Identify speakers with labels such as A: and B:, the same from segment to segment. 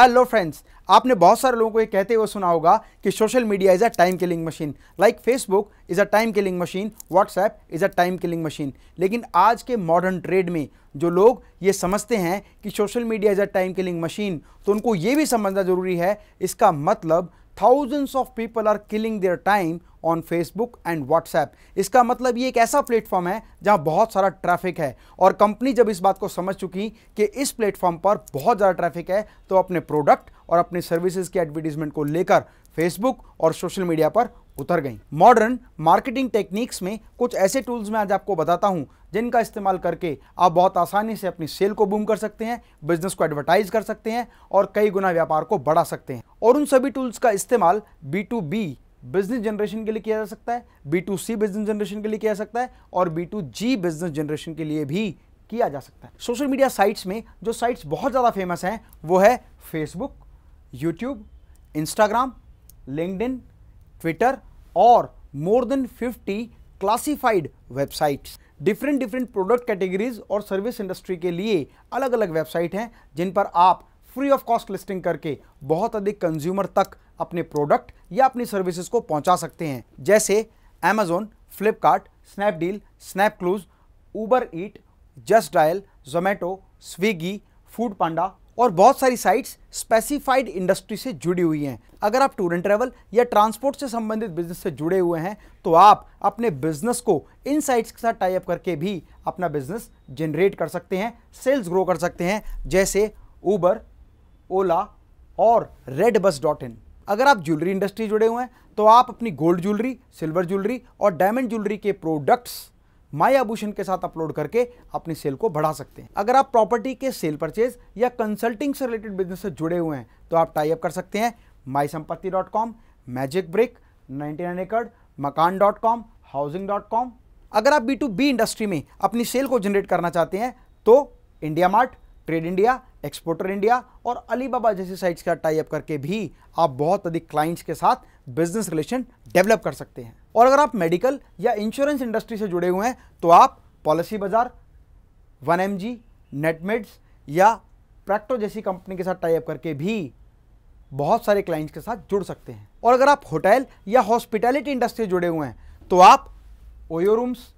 A: Hello friends आपने बहुत सारे लोगों को ये कहते हुए सुना होगा कि social media is a time killing machine like Facebook is a time killing machine WhatsApp is a time killing machine लेकिन आज के मॉडर्न ट्रेड में जो लोग ये समझते हैं कि social media is a time killing machine तो उनको ये भी समझना ज़रूरी है। इसका मतलब thousands of people are killing their time on Facebook and WhatsApp इसका मतलब ये एक ऐसा प्लेटफॉर्म है जहाँ बहुत सारा ट्रैफ़िक है। और कंपनी जब इस बात को समझ चुकी कि इस प्लेटफॉर्म पर बहुत ज़्यादा ट्रैफ़िक है तो अपने प्रोडक्ट और अपने सर्विसेज़ के एडवर्टीजमेंट को लेकर फेसबुक और सोशल मीडिया पर उतर गई। मॉडर्न मार्केटिंग टेक्निक्स में कुछ ऐसे टूल्स मैं आज आपको बताता हूँ, जिनका इस्तेमाल करके आप बहुत आसानी से अपनी सेल को बूम कर सकते हैं बिज़नेस को एडवर्टाइज कर सकते हैं और कई गुना व्यापार को बढ़ा सकते हैं। और उन सभी टूल्स का इस्तेमाल B to B business generation के लिए किया जा सकता है B to C business generation के लिए किया जा सकता है और B to G business generation के लिए भी किया जा सकता है। सोशल मीडिया साइट्स में जो साइट्स बहुत ज़्यादा फ़ेमस हैं, वो है Facebook YouTube Instagram LinkedIn Twitter और more than 50 classified websites different different product categories और सर्विस इंडस्ट्री के लिए अलग अलग वेबसाइट हैं, जिन पर आप फ्री ऑफ़ कॉस्ट लिस्टिंग करके बहुत अधिक कंज्यूमर तक अपने प्रोडक्ट या अपनी सर्विसेज़ को पहुँचा सकते हैं। जैसे Amazon Flipkart Snapdeal Snapclues Uber Eat Just Dial Zomato Swiggy Food Panda और बहुत सारी साइट्स स्पेसिफाइड इंडस्ट्री से जुड़ी हुई हैं। अगर आप टूर एंड ट्रैवल या ट्रांसपोर्ट से संबंधित बिज़नेस से जुड़े हुए हैं तो आप अपने बिज़नेस को इन साइट्स के साथ टाई अप करके भी अपना बिज़नेस जनरेट कर सकते हैं सेल्स ग्रो कर सकते हैं। जैसे ऊबर ओला और रेड बस डॉट इन। अगर आप ज्वेलरी इंडस्ट्री जुड़े हुए हैं तो आप अपनी गोल्ड ज्वेलरी, सिल्वर ज्वेलरी और डायमंड ज्वेलरी के प्रोडक्ट्स माई आभूषण के साथ अपलोड करके अपनी सेल को बढ़ा सकते हैं। अगर आप प्रॉपर्टी के सेल परचेज या कंसल्टिंग से रिलेटेड बिज़नेस से जुड़े हुए हैं तो आप टाई अप कर सकते हैं my Sampatti dot com, magic brick ninety nine acre, Makaan dot com, housing dot com. अगर आप बी टू बी इंडस्ट्री में अपनी सेल को जनरेट करना चाहते हैं तो India Mart Trade India Exporter India और अलीबाबा जैसी साइट्स का टाई अप करके भी आप बहुत अधिक क्लाइंट्स के साथ बिज़नेस रिलेशन डेवलप कर सकते हैं। और अगर आप मेडिकल या इंश्योरेंस इंडस्ट्री से जुड़े हुए हैं तो आप पॉलिसी बाज़ार वन एम जी नेटमेड्स या प्रैक्टो जैसी कंपनी के साथ टाइप करके भी बहुत सारे क्लाइंट्स के साथ जुड़ सकते हैं। और अगर आप होटल या हॉस्पिटैलिटी इंडस्ट्री से जुड़े हुए हैं तो आप OYO rooms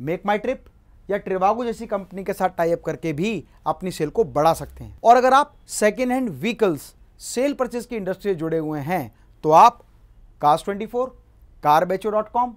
A: make my trip या ट्रिवागो जैसी कंपनी के साथ टाइप करके भी अपनी सेल को बढ़ा सकते हैं। और अगर आप second hand vehicles sale purchase की इंडस्ट्री से जुड़े हुए हैं तो आप cast twenty four car Becho dot com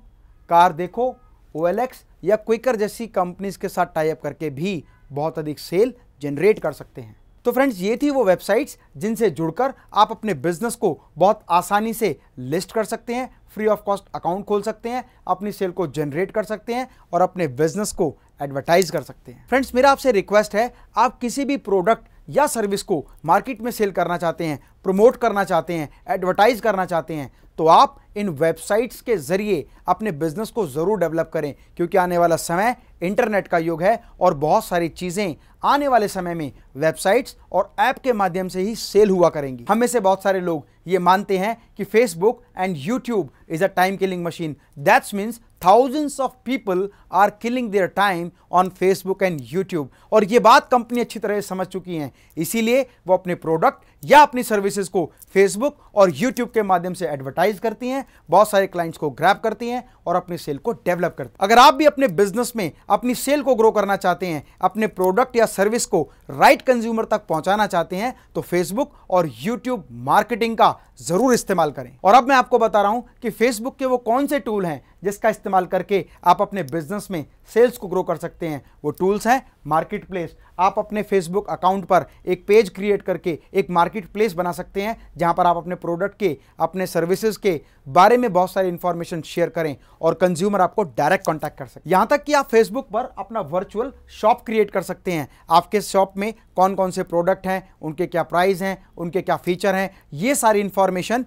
A: car Dekho O L X या क्विकर जैसी कंपनीज़ के साथ टाइप करके भी बहुत अधिक सेल जनरेट कर सकते हैं। तो फ्रेंड्स ये थी वो वेबसाइट्स जिनसे जुड़कर आप अपने बिज़नेस को बहुत आसानी से लिस्ट कर सकते हैं फ्री ऑफ़ कॉस्ट अकाउंट खोल सकते हैं, अपनी सेल को जनरेट कर सकते हैं और अपने बिज़नेस को एडवर्टाइज कर सकते हैं। फ्रेंड्स मेरा आपसे रिक्वेस्ट है, आप किसी भी प्रोडक्ट या सर्विस को मार्केट में सेल करना चाहते हैं प्रमोट करना चाहते हैं एडवर्टाइज करना चाहते हैं तो आप इन वेबसाइट्स के ज़रिए अपने बिज़नेस को ज़रूर डेवलप करें, क्योंकि आने वाला समय इंटरनेट का युग है और बहुत सारी चीज़ें आने वाले समय में वेबसाइट्स और ऐप के माध्यम से ही सेल हुआ करेंगी। हमें से बहुत सारे लोग ये मानते हैं कि Facebook and YouTube is a time killing machine that's means thousands of people are killing their time on Facebook and YouTube और ये बात कंपनी अच्छी तरह से समझ चुकी हैं, इसीलिए वो अपने प्रोडक्ट या अपनी सर्विसेज़ को फेसबुक और यूट्यूब के माध्यम से एडवर्टाइज करती हैं, बहुत सारे क्लाइंट्स को ग्रैब करती हैं और अपनी सेल को डेवलप करती हैं। अगर आप भी अपने बिज़नेस में अपनी सेल को ग्रो करना चाहते हैं, अपने प्रोडक्ट या सर्विस को राइट कंज्यूमर तक पहुंचाना चाहते हैं तो फेसबुक और यूट्यूब मार्केटिंग का ज़रूर इस्तेमाल करें। और अब मैं आपको बता रहा हूँ कि फेसबुक के वो कौन से टूल हैं जिसका इस्तेमाल करके आप अपने बिज़नेस में सेल्स को ग्रो कर सकते हैं। वो टूल्स हैं मार्केट प्लेस आप अपने फेसबुक अकाउंट पर एक पेज क्रिएट करके एक मार्केट प्लेस बना सकते हैं, जहाँ पर आप अपने प्रोडक्ट के, अपने सर्विसेज़ के बारे में बहुत सारी इंफॉर्मेशन शेयर करें और कंज्यूमर आपको डायरेक्ट कॉन्टैक्ट कर सकते यहाँ तक कि आप फेसबुक पर अपना वर्चुअल शॉप क्रिएट कर सकते हैं। आपके शॉप में कौन कौन से प्रोडक्ट हैं, उनके क्या प्राइस हैं, उनके क्या फीचर हैं, ये सारी इंफॉर्मेशन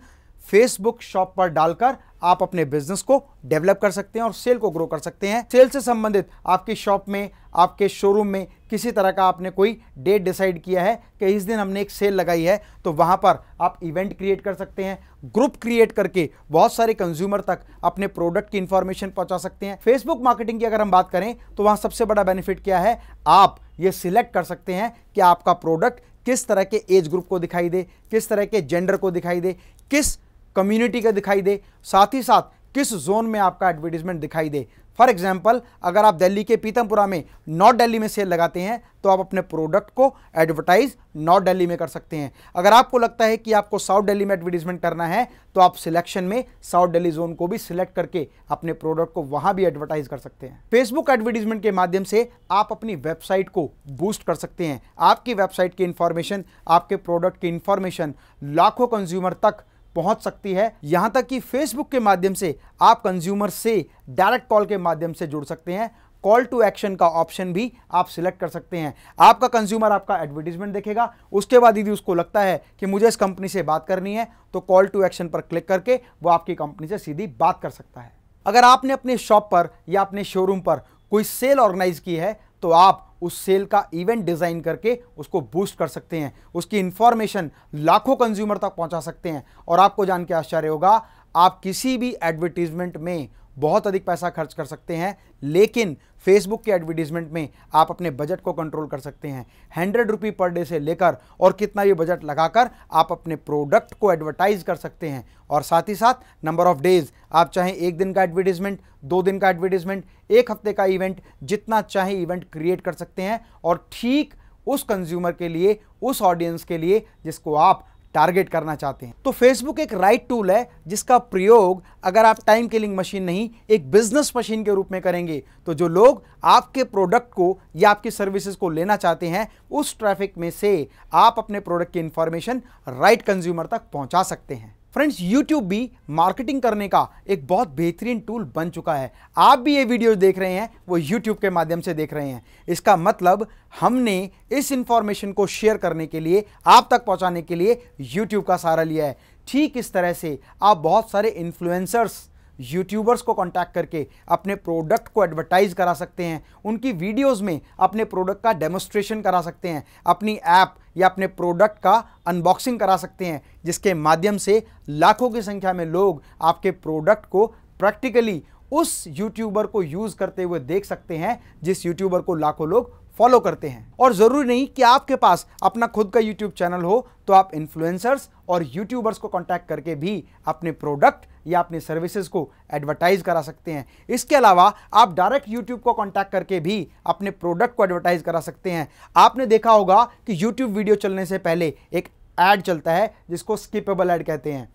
A: फेसबुक शॉप पर डालकर आप अपने बिज़नेस को डेवलप कर सकते हैं और सेल को ग्रो कर सकते हैं। सेल से संबंधित आपकी शॉप में, आपके शोरूम में किसी तरह का आपने कोई डेट डिसाइड किया है कि इस दिन हमने एक सेल लगाई है तो वहाँ पर आप इवेंट क्रिएट कर सकते हैं। ग्रुप क्रिएट करके बहुत सारे कंज्यूमर तक अपने प्रोडक्ट की इंफॉर्मेशन पहुँचा सकते हैं। फेसबुक मार्केटिंग की अगर हम बात करें तो वहाँ सबसे बड़ा बेनिफिट क्या है? आप ये सिलेक्ट कर सकते हैं कि आपका प्रोडक्ट किस तरह के एज ग्रुप को दिखाई दे, किस तरह के जेंडर को दिखाई दे, किस कम्युनिटी का दिखाई दे, साथ ही साथ किस जोन में आपका एडवर्टीजमेंट दिखाई दे। फॉर एग्ज़ाम्पल अगर आप दिल्ली के पीतमपुरा में नॉर्थ दिल्ली में सेल लगाते हैं तो आप अपने प्रोडक्ट को एडवर्टाइज नॉर्थ दिल्ली में कर सकते हैं। अगर आपको लगता है कि आपको साउथ दिल्ली में एडवर्टीजमेंट करना है तो आप सिलेक्शन में साउथ दिल्ली जोन को भी सिलेक्ट करके अपने प्रोडक्ट को वहाँ भी एडवर्टाइज कर सकते हैं। फेसबुक एडवर्टीजमेंट के माध्यम से आप अपनी वेबसाइट को बूस्ट कर सकते हैं। आपकी वेबसाइट की इंफॉर्मेशन आपके प्रोडक्ट की इंफॉर्मेशन लाखों कंज्यूमर तक पहुँच सकती है। यहाँ तक कि फेसबुक के माध्यम से आप कंज्यूमर से डायरेक्ट कॉल के माध्यम से जुड़ सकते हैं। कॉल टू एक्शन का ऑप्शन भी आप सिलेक्ट कर सकते हैं। आपका कंज्यूमर आपका एडवर्टीजमेंट देखेगा। उसके बाद यदि उसको लगता है कि मुझे इस कंपनी से बात करनी है तो कॉल टू एक्शन पर क्लिक करके वो आपकी कंपनी से सीधी बात कर सकता है। अगर आपने अपने शॉप पर या अपने शोरूम पर कोई सेल ऑर्गेनाइज की है तो आप उस सेल का इवेंट डिज़ाइन करके उसको बूस्ट कर सकते हैं। उसकी इंफॉर्मेशन लाखों कंज्यूमर तक पहुँचा सकते हैं। और आपको जान के आश्चर्य होगा, आप किसी भी एडवर्टीजमेंट में बहुत अधिक पैसा खर्च कर सकते हैं, लेकिन फेसबुक के एडवर्टीजमेंट में आप अपने बजट को कंट्रोल कर सकते हैं। हंड्रेड रुपी पर डे से लेकर और कितना भी बजट लगाकर आप अपने प्रोडक्ट को एडवर्टाइज कर सकते हैं। और साथ ही साथ नंबर ऑफ़ डेज़ आप चाहे एक दिन का एडवर्टीजमेंट दो दिन का एडवर्टीजमेंट एक हफ़्ते का इवेंट जितना चाहे इवेंट क्रिएट कर सकते हैं। और ठीक उस कंज्यूमर के लिए, उस ऑडियंस के लिए जिसको आप टारगेट करना चाहते हैं। तो फेसबुक एक राइट टूल है, जिसका प्रयोग अगर आप टाइम किलिंग मशीन नहीं, एक बिज़नेस मशीन के रूप में करेंगे तो जो लोग आपके प्रोडक्ट को या आपकी सर्विसेज़ को लेना चाहते हैं, उस ट्रैफ़िक में से आप अपने प्रोडक्ट की इंफॉर्मेशन राइट कंज्यूमर तक पहुँचा सकते हैं। फ्रेंड्स, YouTube भी मार्केटिंग करने का एक बहुत बेहतरीन टूल बन चुका है। आप भी ये वीडियो देख रहे हैं, वो YouTube के माध्यम से देख रहे हैं। इसका मतलब हमने इस इंफॉर्मेशन को शेयर करने के लिए, आप तक पहुँचाने के लिए YouTube का सहारा लिया है। ठीक इस तरह से आप बहुत सारे इन्फ्लुएंसर्स यूट्यूबर्स को कांटेक्ट करके अपने प्रोडक्ट को एडवर्टाइज करा सकते हैं। उनकी वीडियोस में अपने प्रोडक्ट का डेमोस्ट्रेशन करा सकते हैं। अपनी ऐप या अपने प्रोडक्ट का अनबॉक्सिंग करा सकते हैं, जिसके माध्यम से लाखों की संख्या में लोग आपके प्रोडक्ट को प्रैक्टिकली उस यूट्यूबर को यूज़ करते हुए देख सकते हैं, जिस यूट्यूबर को लाखों लोग फॉलो करते हैं। और ज़रूरी नहीं कि आपके पास अपना खुद का यूट्यूब चैनल हो तो आप इन्फ्लुएंसर्स और यूट्यूबर्स को कांटेक्ट करके भी अपने प्रोडक्ट या अपने सर्विसेज़ को एडवर्टाइज करा सकते हैं। इसके अलावा आप डायरेक्ट यूट्यूब को कांटेक्ट करके भी अपने प्रोडक्ट को एडवर्टाइज करा सकते हैं। आपने देखा होगा कि यूट्यूब वीडियो चलने से पहले एक ऐड चलता है, जिसको स्किपेबल ऐड कहते हैं।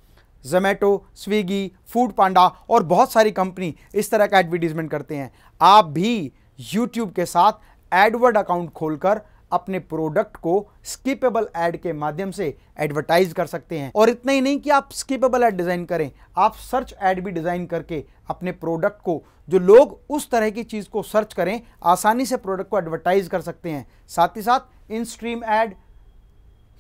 A: जोमेटो स्विगी फ़ूड पांडा और बहुत सारी कंपनी इस तरह का एडवर्टीजमेंट करते हैं। आप भी यूट्यूब के साथ एडवर्ड अकाउंट खोलकर अपने प्रोडक्ट को स्किपेबल ऐड के माध्यम से एडवर्टाइज कर सकते हैं। और इतना ही नहीं कि आप स्किपेबल ऐड डिज़ाइन करें, आप सर्च ऐड भी डिज़ाइन करके अपने प्रोडक्ट को, जो लोग उस तरह की चीज़ को सर्च करें, आसानी से प्रोडक्ट को एडवर्टाइज कर सकते हैं। साथ ही साथ, in stream ad,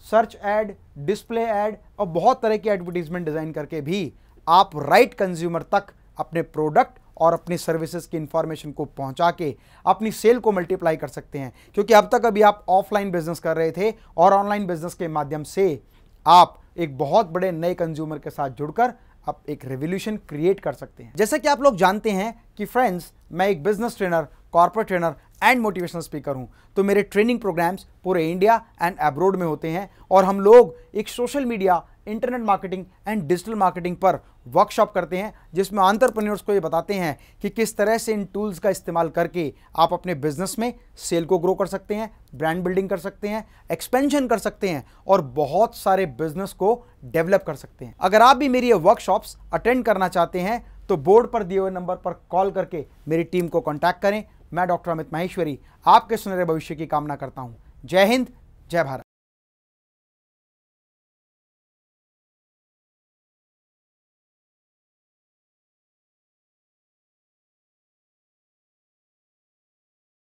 A: search ad, display ad और बहुत तरह की एडवर्टीजमेंट डिज़ाइन करके भी आप राइट right कंज्यूमर तक अपने प्रोडक्ट और अपनी सर्विसेज़ की इंफॉर्मेशन को पहुँचा के अपनी सेल को मल्टीप्लाई कर सकते हैं। क्योंकि अब तक अभी आप ऑफलाइन बिज़नेस कर रहे थे और ऑनलाइन बिज़नेस के माध्यम से आप एक बहुत बड़े नए कंज्यूमर के साथ जुड़कर आप एक रेवोल्यूशन क्रिएट कर सकते हैं। जैसे कि आप लोग जानते हैं कि फ्रेंड्स मैं एक business trainer corporate trainer and motivational speaker हूँ। तो मेरे ट्रेनिंग प्रोग्राम्स पूरे इंडिया एंड एब्रोड में होते हैं और हम लोग एक social media internet marketing and digital marketing पर वर्कशॉप करते हैं, जिसमें आंतरप्रन्योर्स को ये बताते हैं कि किस तरह से इन टूल्स का इस्तेमाल करके आप अपने बिज़नेस में सेल को ग्रो कर सकते हैं ब्रांड बिल्डिंग कर सकते हैं एक्सपेंशन कर सकते हैं और बहुत सारे बिज़नेस को डेवलप कर सकते हैं। अगर आप भी मेरी ये वर्कशॉप्स अटेंड करना चाहते हैं तो बोर्ड पर दिए हुए नंबर पर कॉल करके मेरी टीम को कॉन्टैक्ट करें। मैं डॉक्टर अमित महेश्वरी, आपके सुनहरे भविष्य की कामना करता हूँ। जय हिंद, जय भारत।